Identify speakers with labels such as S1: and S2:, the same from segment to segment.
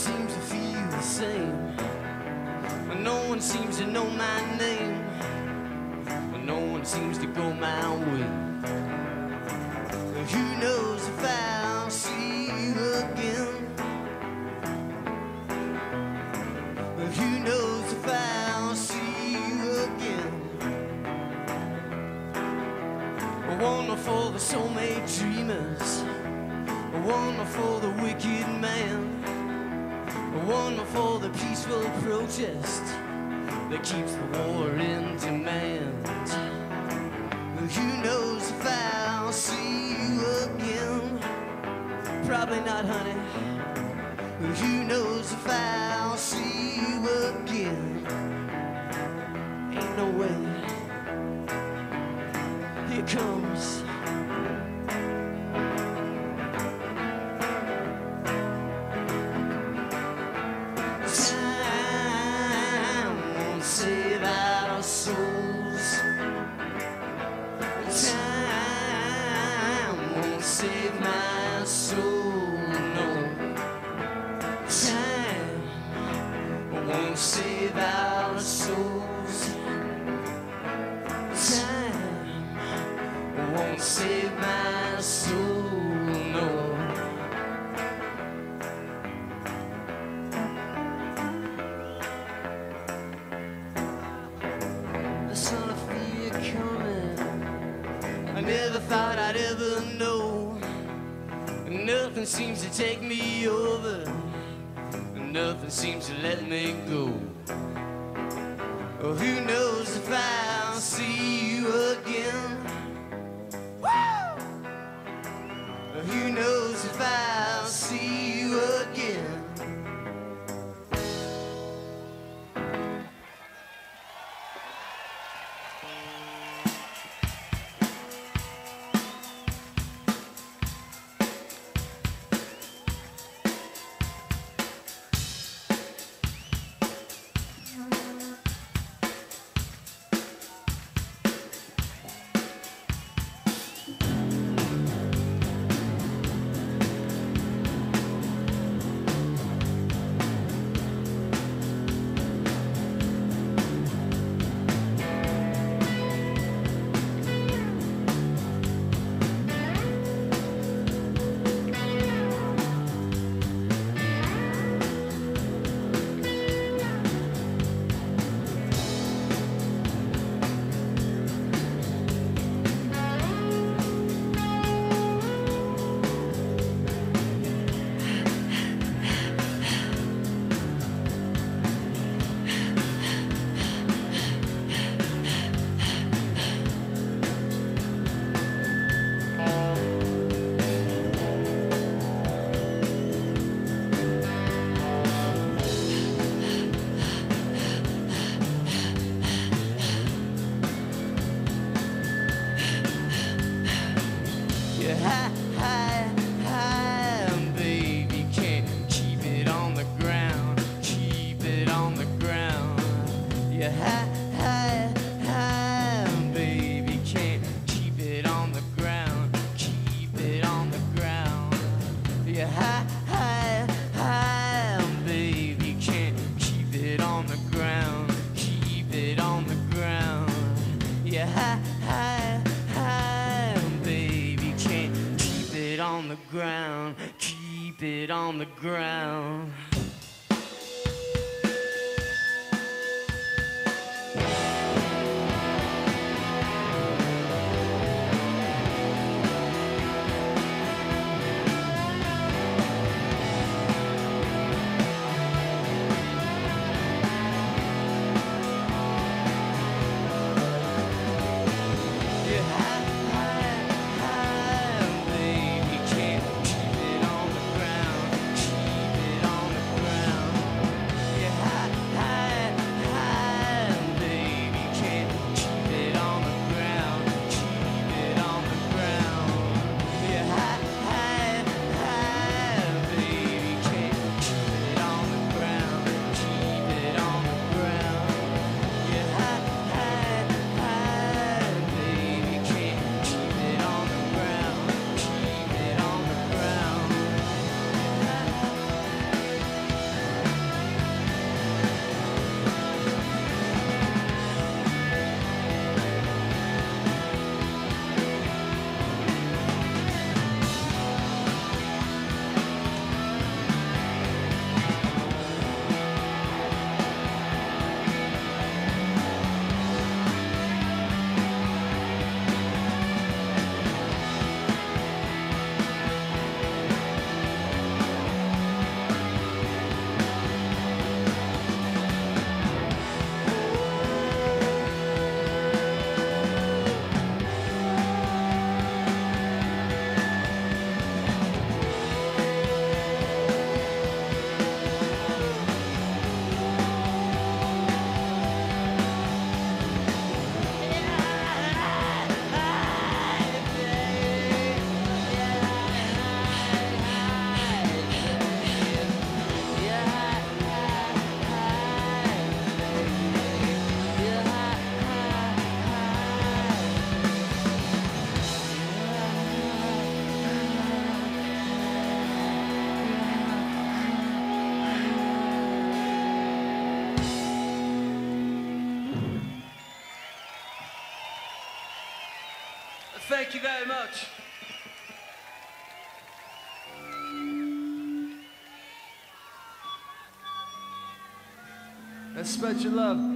S1: seems to feel the same. When no one seems to know my name. When no one seems to go my way. Who knows if I for the peaceful protest that keeps the war in demand. Who knows if I'll see you again? Probably not, honey. thought I'd ever know. Nothing seems to take me over. Nothing seems to let me go. Oh, who knows if I'll see you again? Thank you very much. Spread your love.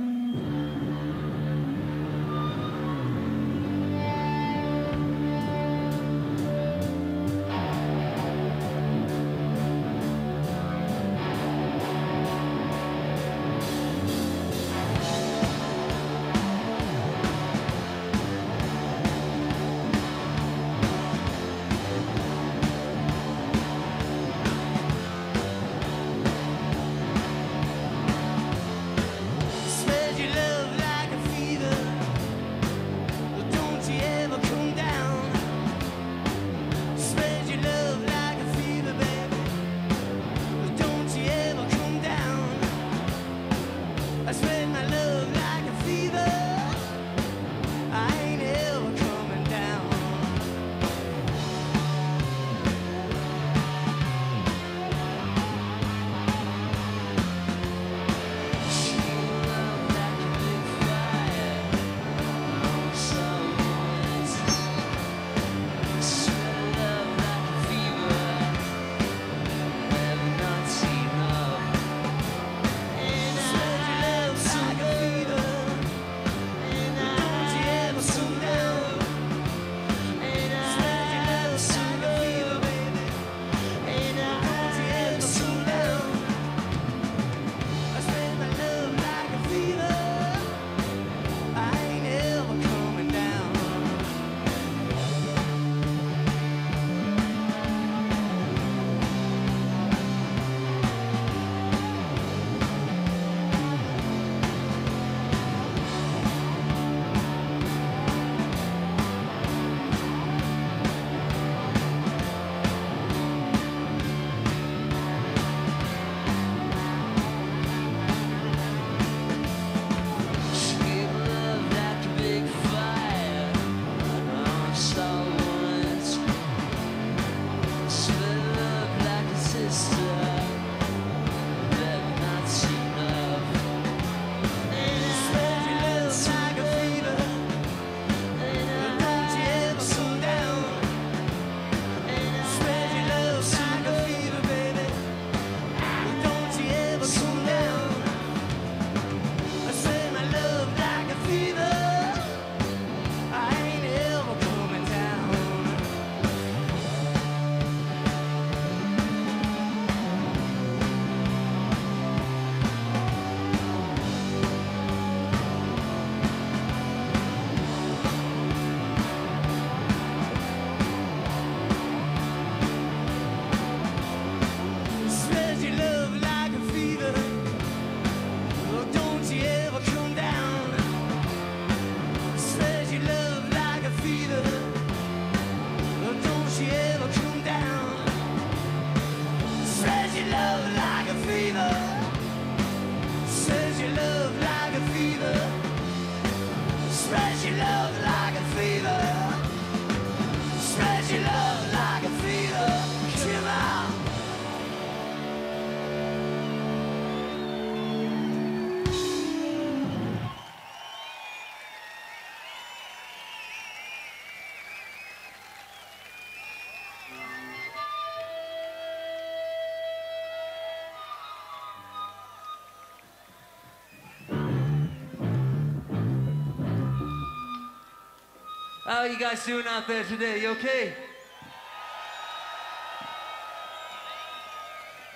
S1: How are you guys doing out there today? You okay?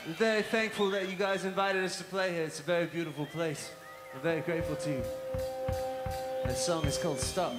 S1: I'm very thankful that you guys invited us to play here. It's a very beautiful place. I'm very grateful to you. That song is called Stop.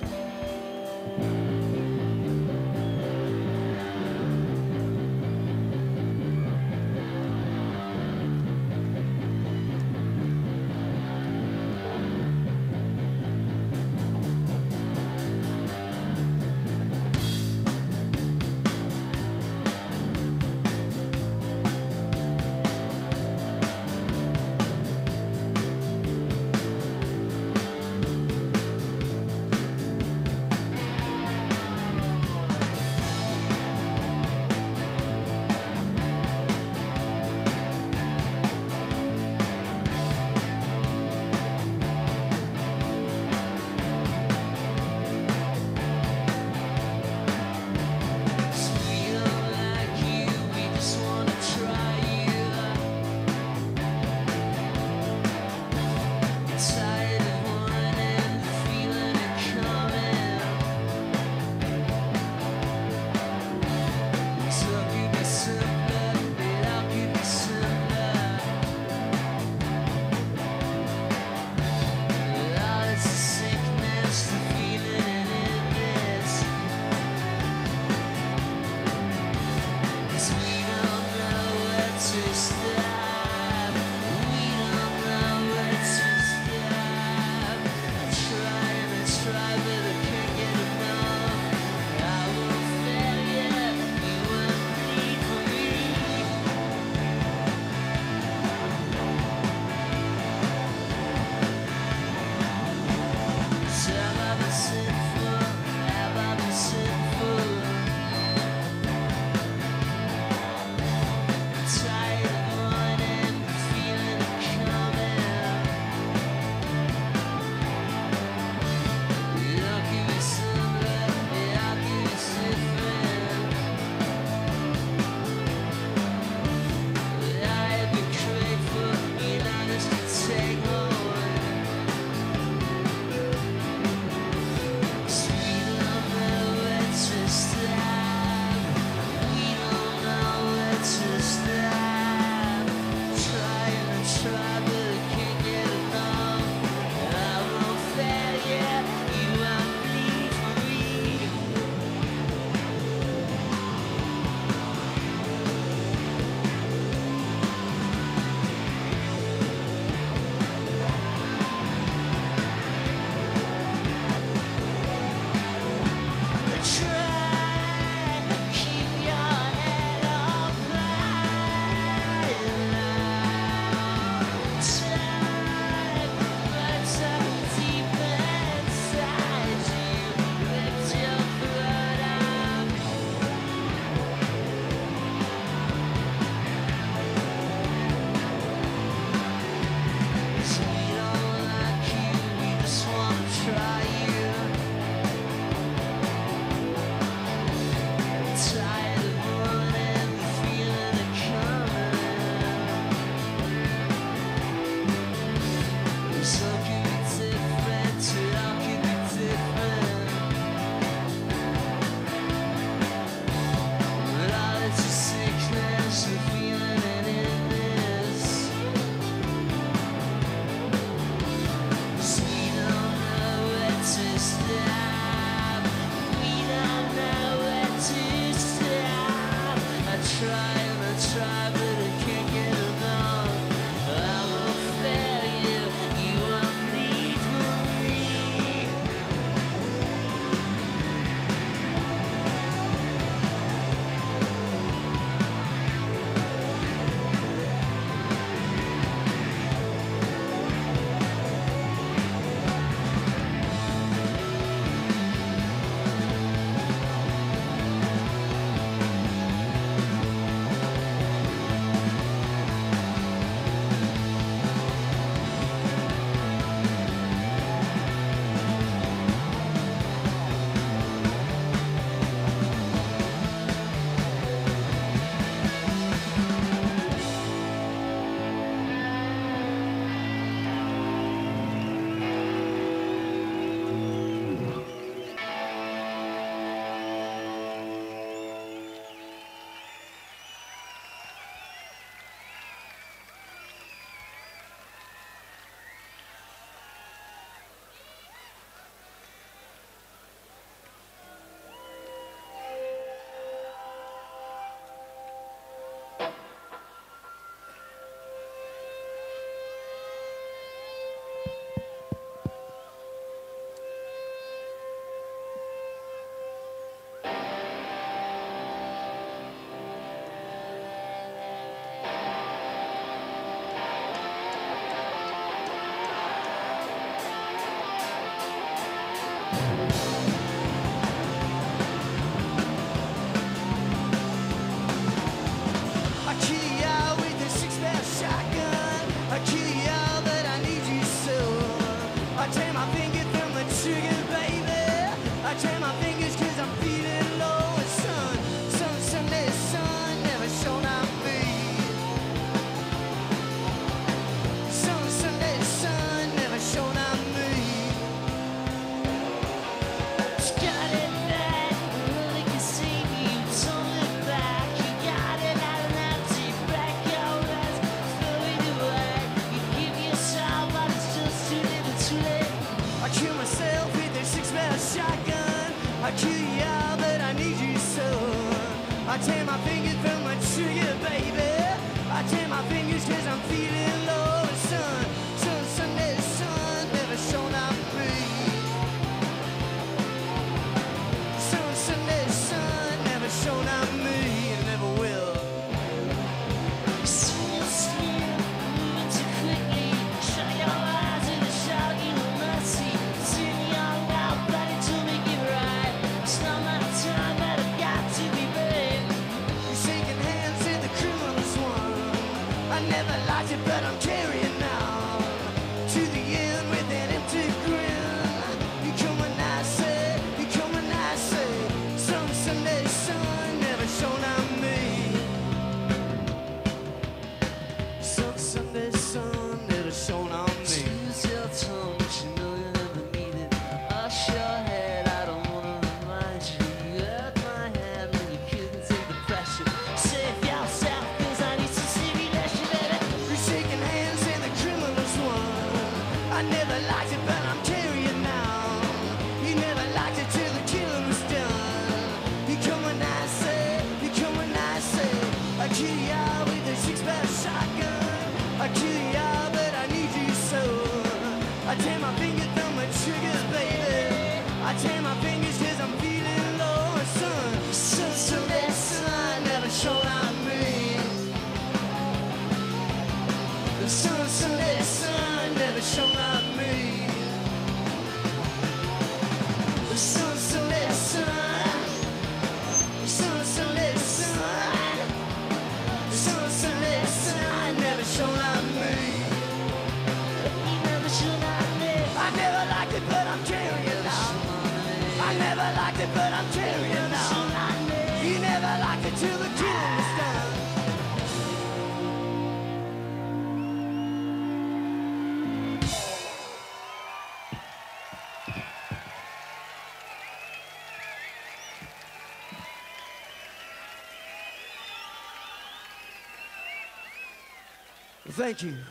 S1: Thank you.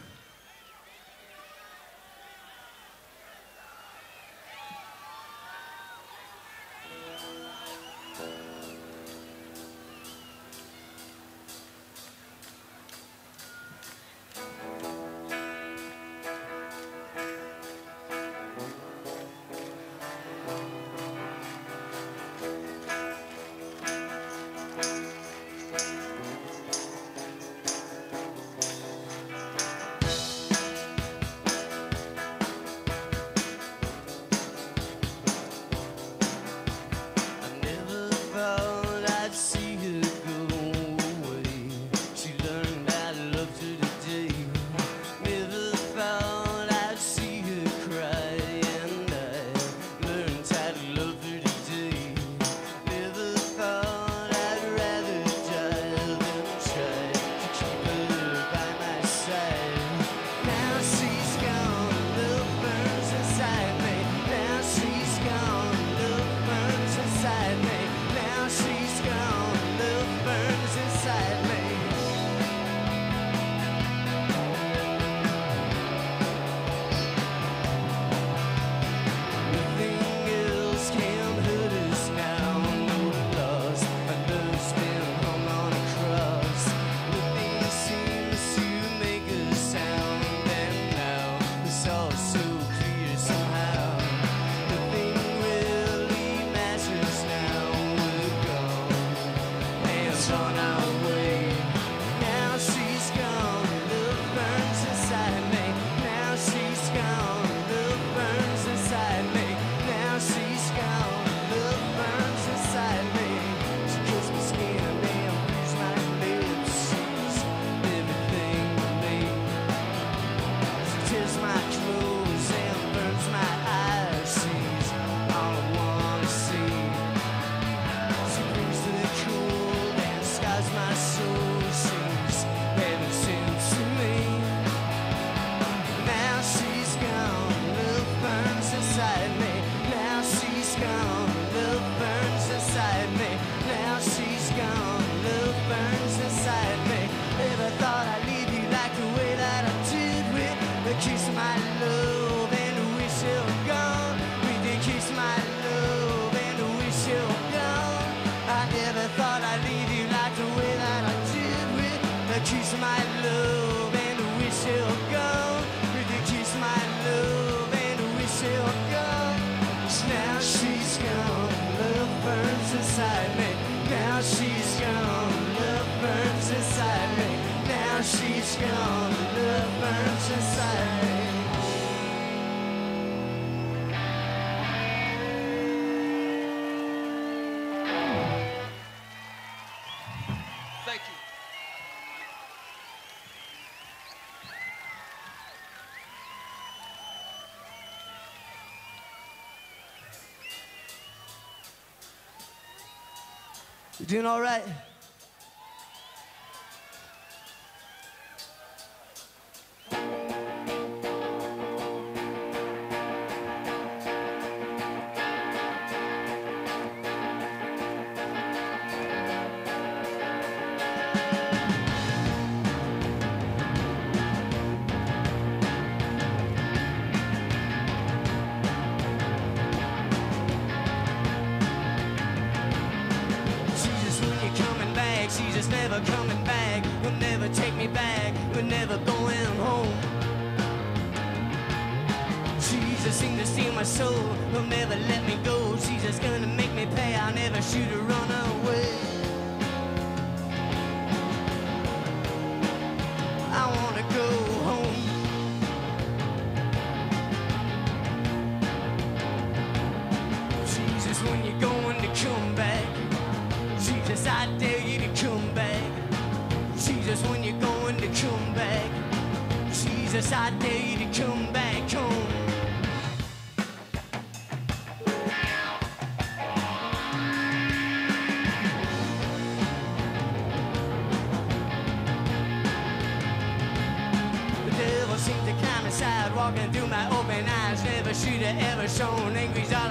S1: You doing all right? never coming back. You'll never take me back. We're never going home. Jesus seemed to steal my soul. He'll never let me go. Jesus gonna make me pay. I'll never shoot or run away. shown angry eyes.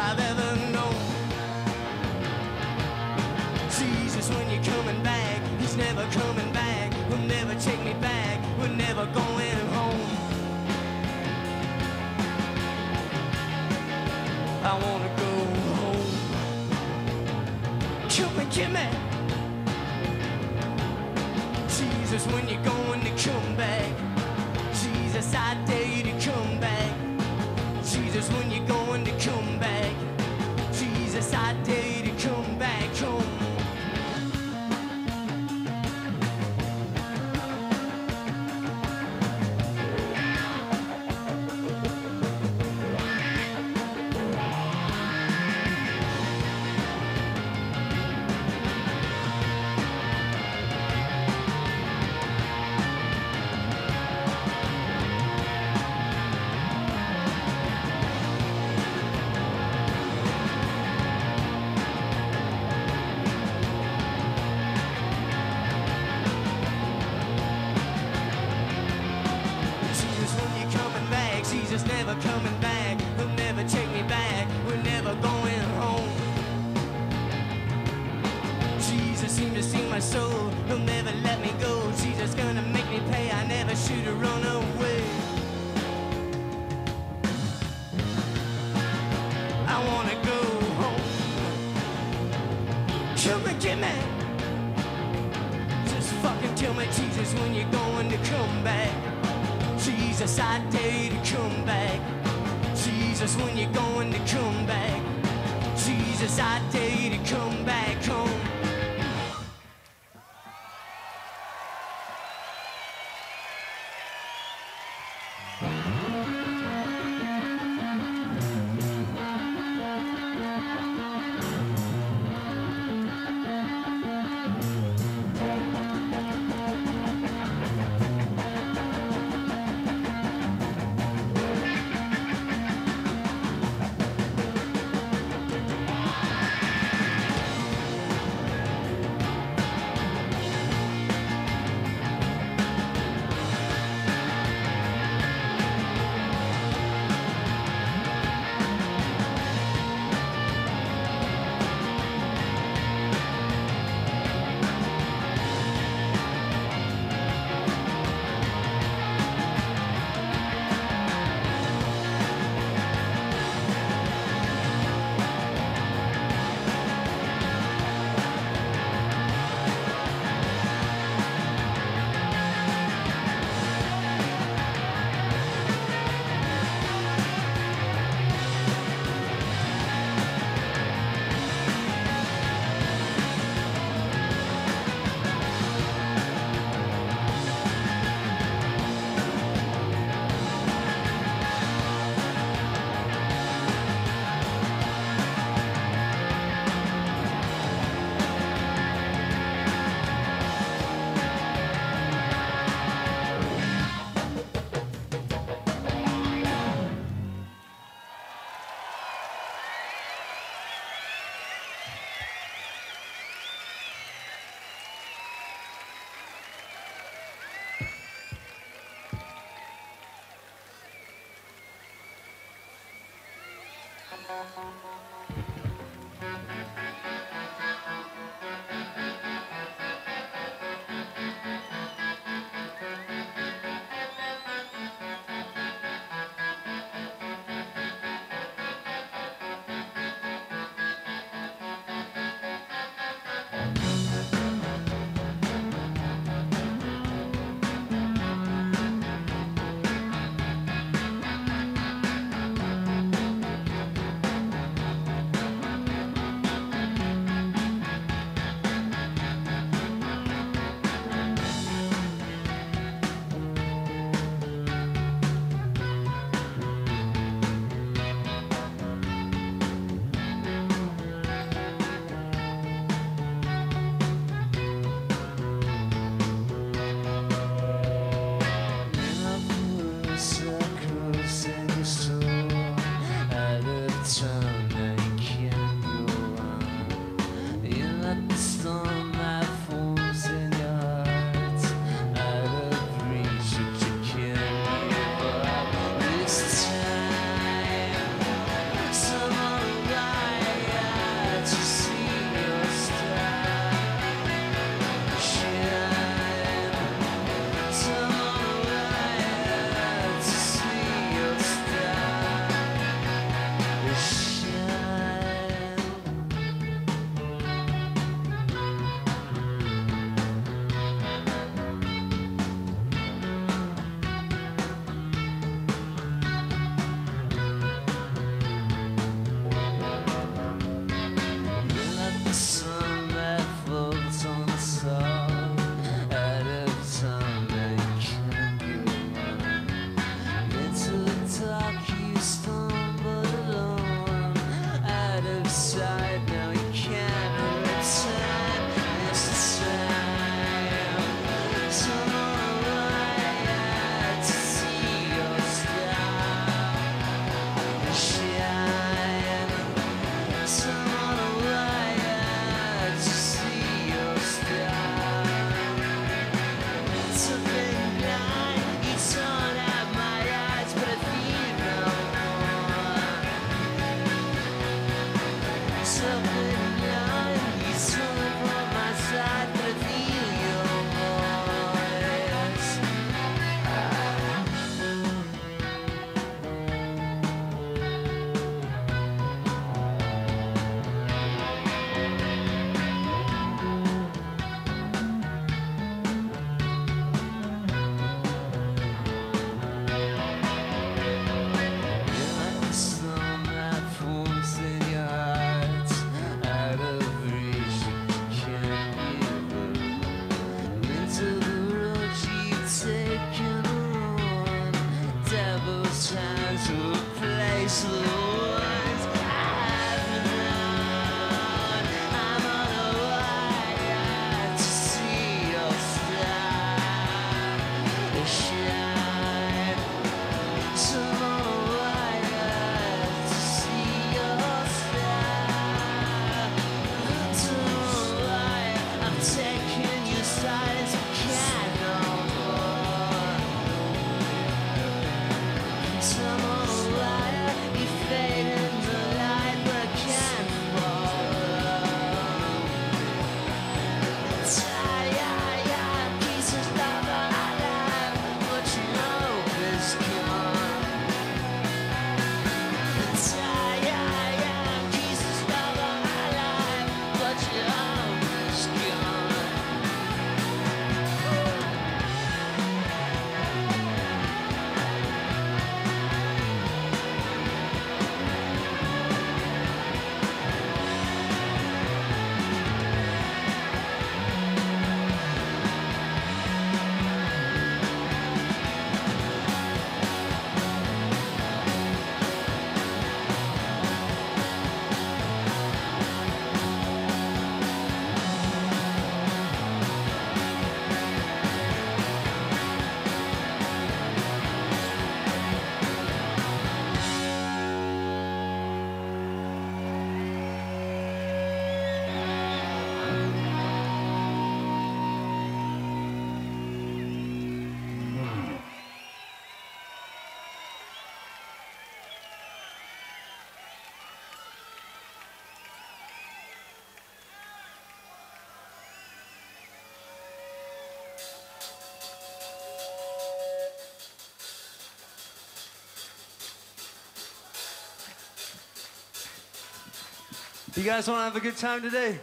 S1: You
S2: guys want to have a good time today?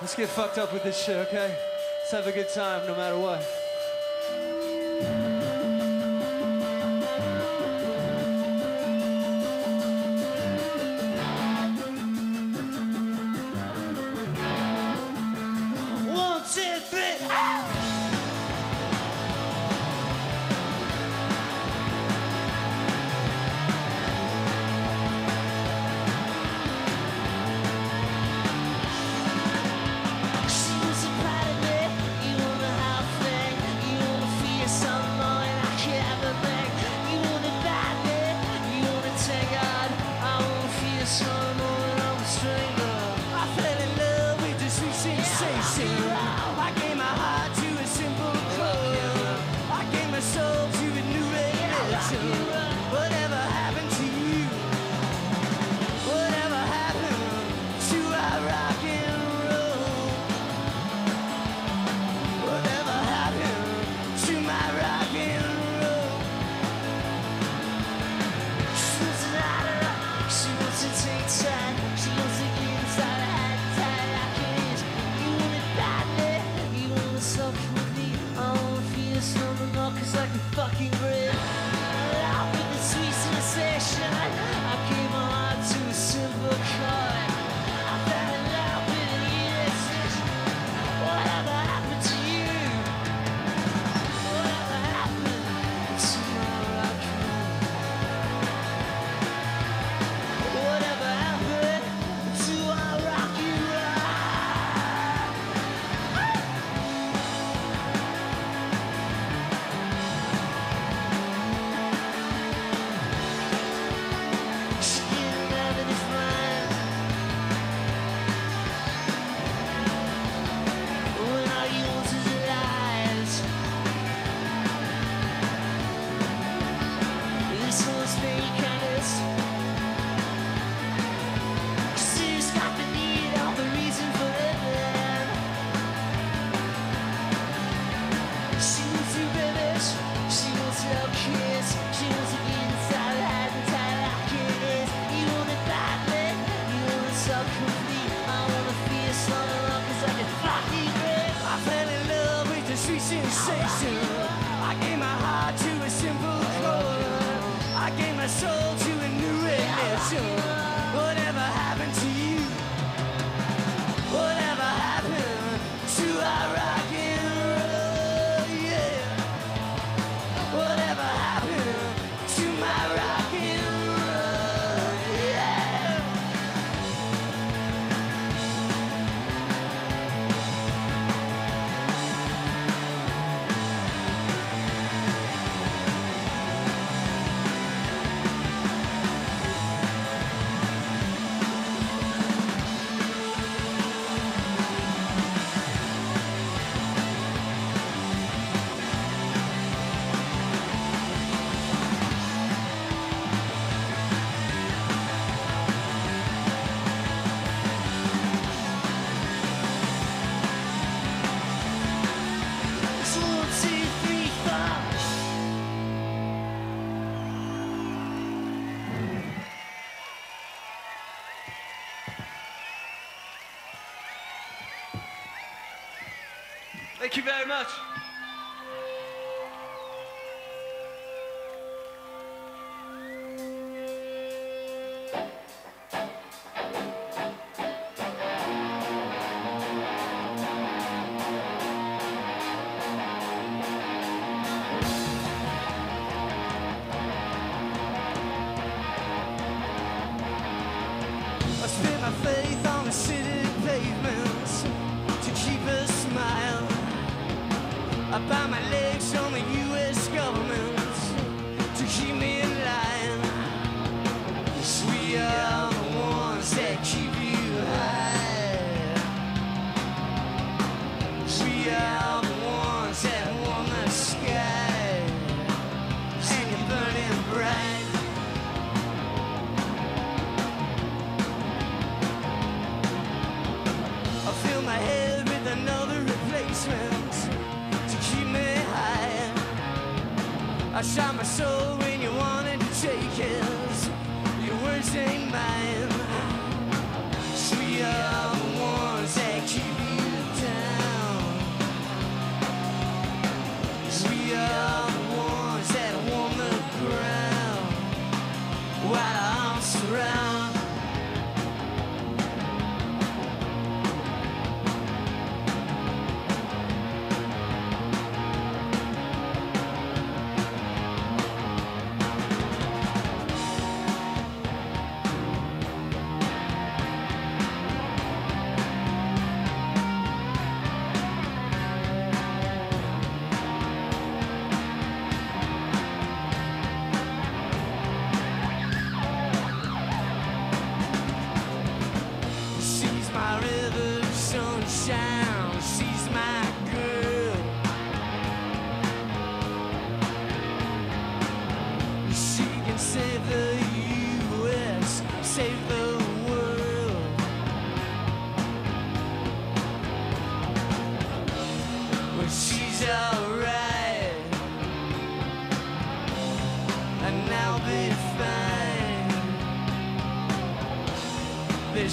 S2: Let's get fucked up with this shit, okay? Let's have a good time no matter what. Thank you very much.
S1: I spit my faith on the city pavements to keep a smile by my legs on the U.S. government. I shot my soul when you wanted to take his. Your words ain't mine.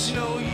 S1: There's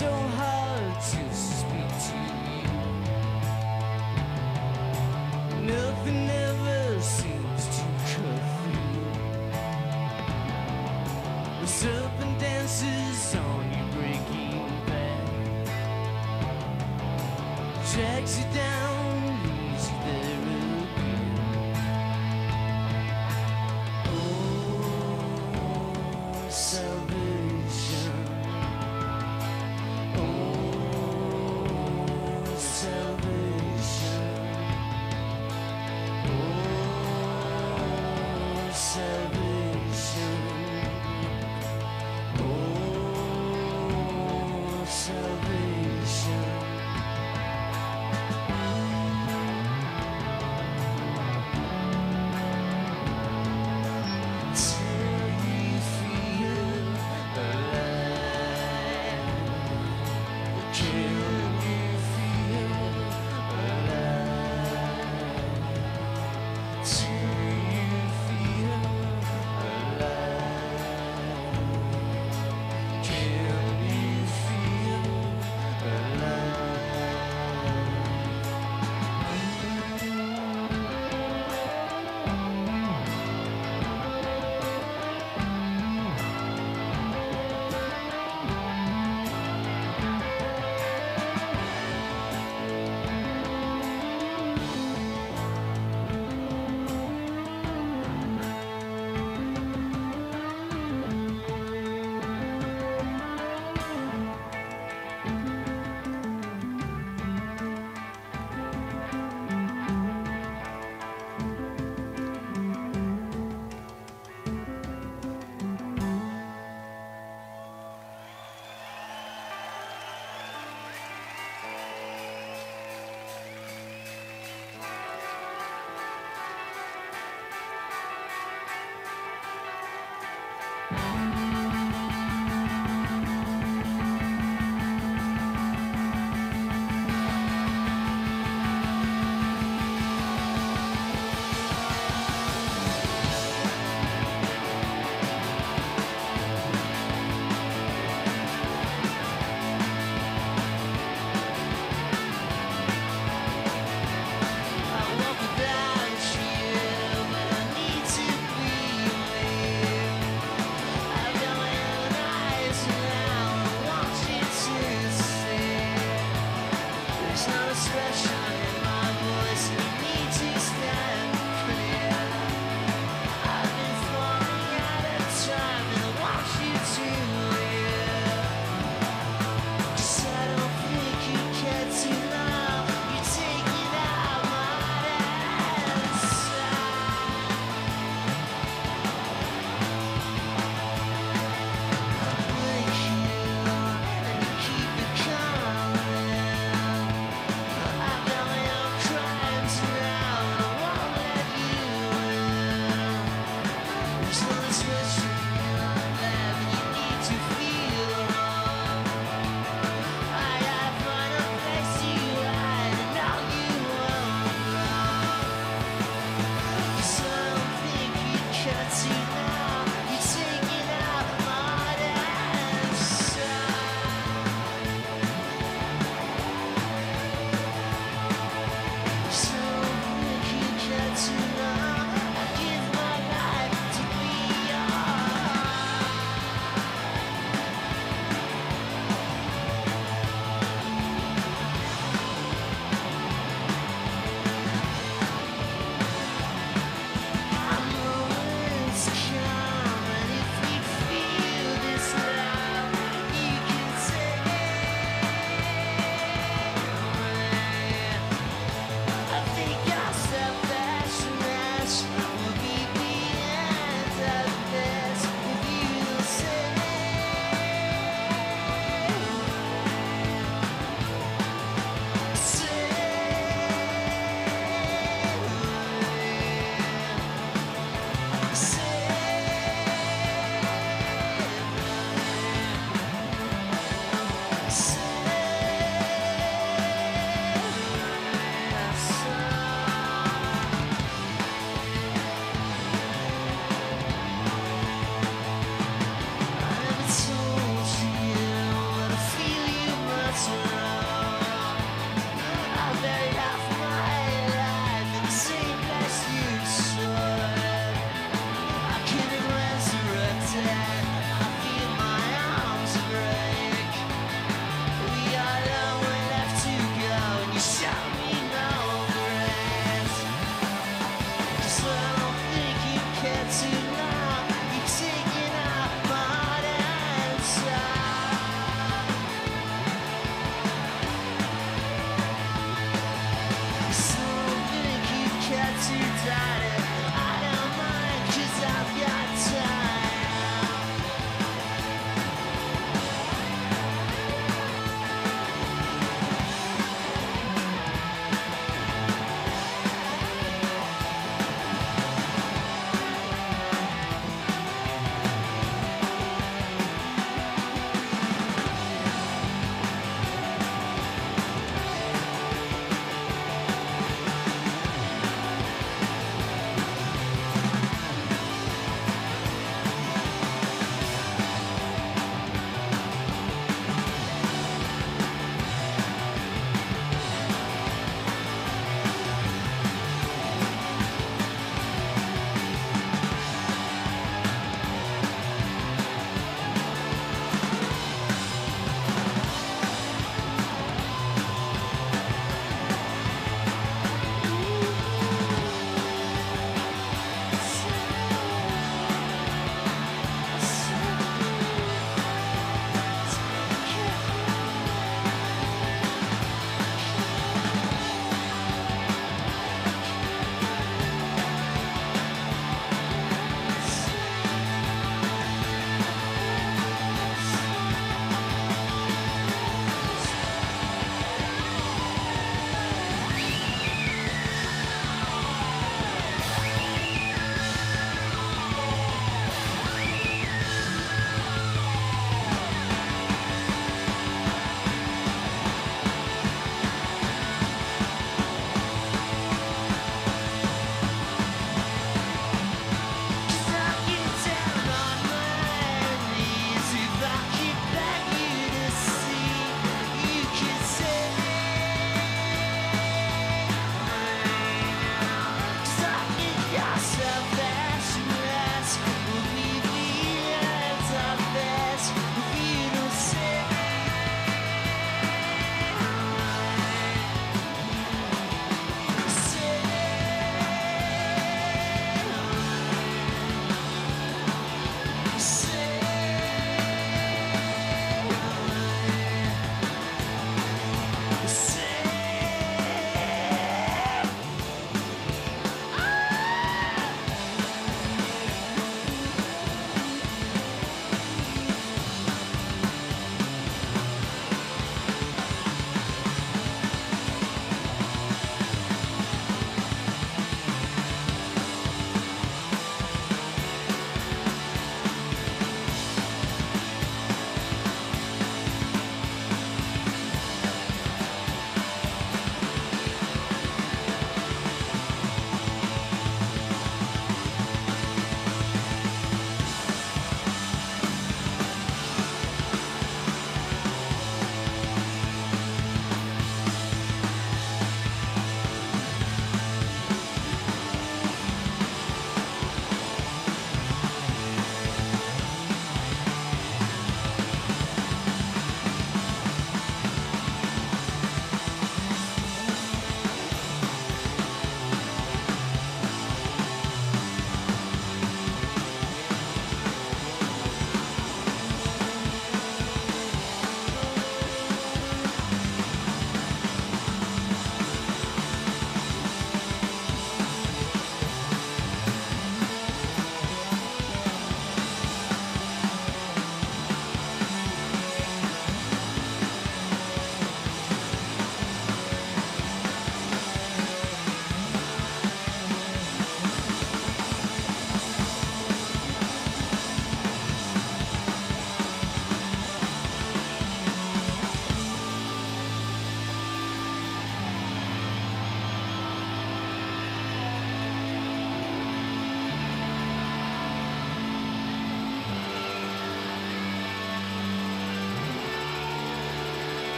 S1: so hard to speak to you. Nothing ever seems to cut through. The serpent dances on your breaking back. You down,